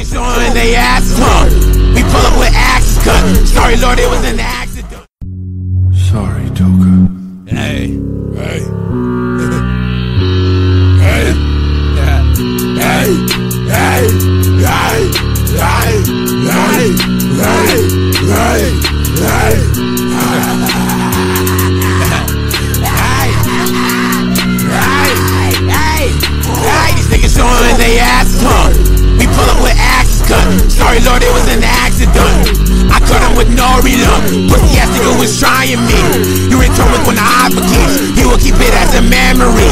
niggas showing they asses hung. We pull up with axes cut. Sorry, Lord, it was an accident. Sorry, Joker. Hey. Hey. hey. Hey. Hey. Hey. Hey. Hey. Hey. Hey. Hey. Hey. Hey. Hey. Hey. These Niggas showing they asses Sorry, Lord, it was an accident. I cut him with no rhythm. Pussy ass nigga was trying me. You in trouble when I advocate. He will keep it as a memory.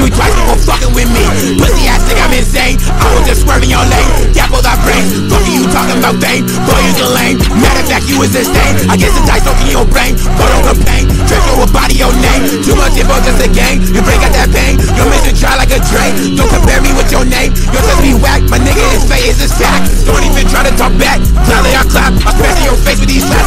Three twice before fucking with me. Pussy ass nigga, I'm insane. I was just swerving your lane. Gap all that brains. Fucking you talking about fame. Boy, you a lame. Matter of fact, you was a stain. I guess the dice in your brain. But don't complain. Trick your body, your name. Too much info, just a game. You bring out that pain. Your mission try like a drain. Don't compare me with your name. Your just be whack. My nigga is fake talk back. Now I clap. I smash in your face with these slaps.